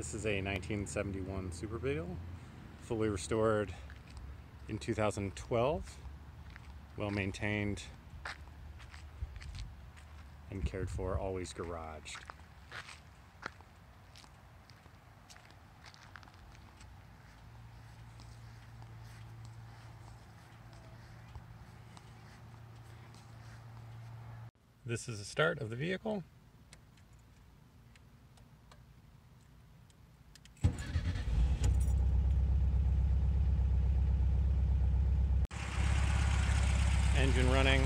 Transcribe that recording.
This is a 1971 Super Beetle, fully restored in 2012, well maintained and cared for, always garaged. This is the start of the vehicle. engine running.